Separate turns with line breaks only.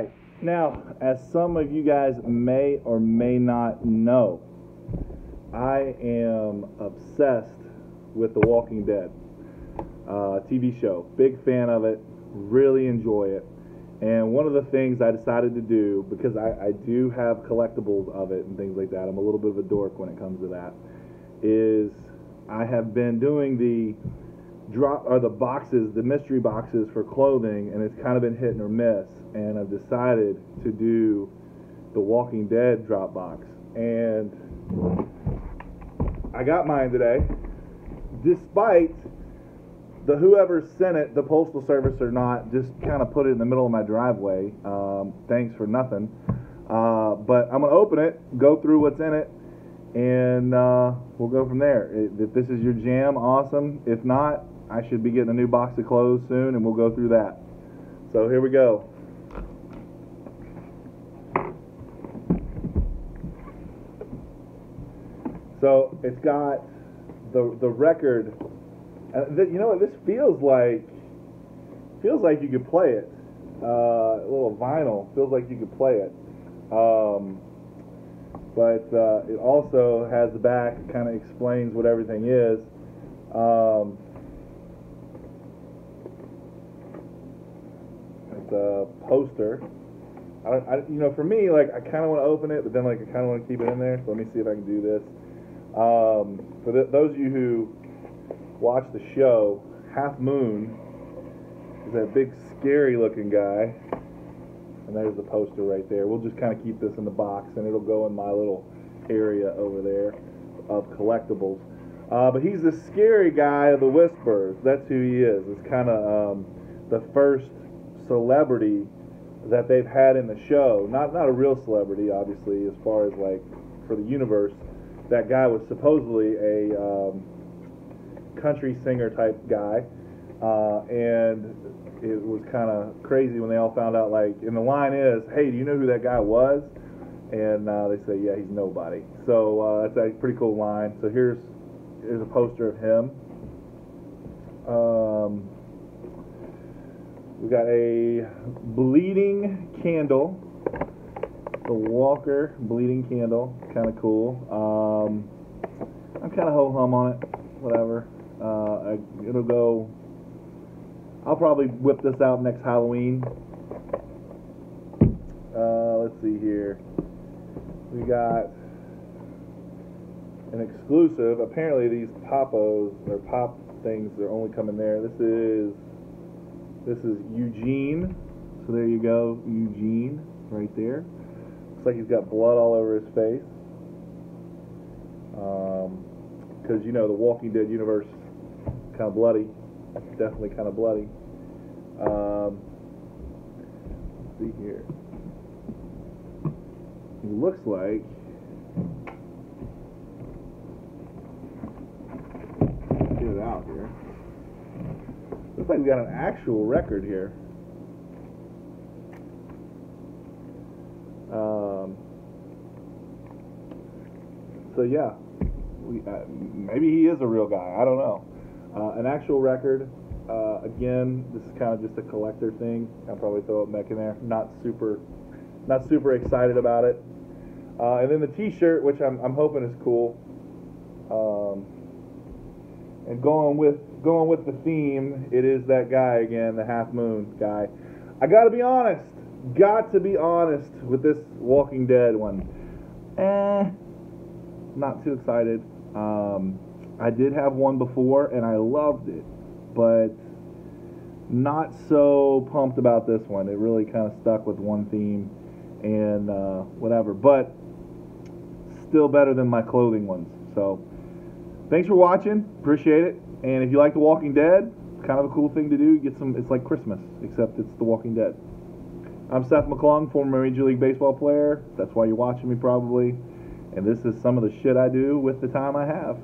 right. Now, as some of you guys may or may not know, I am obsessed with The Walking Dead uh, TV show. Big fan of it. Really enjoy it. And one of the things I decided to do, because I, I do have collectibles of it and things like that, I'm a little bit of a dork when it comes to that, is I have been doing the drop are the boxes, the mystery boxes for clothing, and it's kind of been hit or miss. And I've decided to do the Walking Dead drop box, and I got mine today, despite the whoever sent it, the postal service or not, just kind of put it in the middle of my driveway. Um, thanks for nothing. Uh, but I'm gonna open it, go through what's in it, and uh, we'll go from there. If this is your jam, awesome. If not, I should be getting a new box of clothes soon, and we'll go through that. So here we go. So it's got the the record. Uh, th- you know what? This feels like feels like you could play it. Uh, a little vinyl feels like you could play it. Um, but uh, it also has the back. Kind of explains what everything is. Um, a poster. I, I, you know, for me, like I kind of want to open it, but then like I kind of want to keep it in there. So let me see if I can do this. Um, for the, those of you who watch the show, Half Moon is that big, scary-looking guy, and there's the poster right there. We'll just kind of keep this in the box, and it'll go in my little area over there of collectibles. Uh, but he's the scary guy of the Whispers. That's who he is. It's kind of um, the first celebrity that they've had in the show. Not not a real celebrity, obviously, as far as like for the universe. That guy was supposedly a um, country singer type guy, uh, and it was kind of crazy when they all found out. Like, and the line is, "Hey, do you know who that guy was?" And uh, they say, "Yeah, he's nobody." So uh, that's a pretty cool line. So here's here's a poster of him. Um, we got a bleeding candle. The Walker bleeding candle, kind of cool. Um, I'm kind of ho hum on it. Whatever. Uh, I, it'll go. I'll probably whip this out next Halloween. Uh, let's see here. We got an exclusive. Apparently, these popos or pop things are only coming there. This is this is Eugene. So there you go, Eugene, right there. Looks like he's got blood all over his face. Because you know the Walking Dead universe, kind of bloody, definitely kind of bloody. Um, see here. He looks like get it out here. Like we got an actual record here. Um, so yeah, we, uh, maybe he is a real guy. I don't know. Uh, an actual record. Uh, again, this is kind of just a collector thing. I'll probably throw a mech in there. Not super, not super excited about it. Uh, and then the T-shirt, which I'm, I'm hoping is cool. Um, and going with going with the theme, it is that guy again, the Half Moon guy. I got to be honest. Got to be honest with this Walking Dead one. Eh, not too excited. Um, I did have one before and I loved it, but not so pumped about this one. It really kind of stuck with one theme and uh, whatever, but still better than my clothing ones. So, thanks for watching. Appreciate it. And if you like The Walking Dead, it's kind of a cool thing to do. Get some. It's like Christmas, except it's The Walking Dead. I'm Seth McClung, former Major League Baseball player. That's why you're watching me probably. And this is some of the shit I do with the time I have.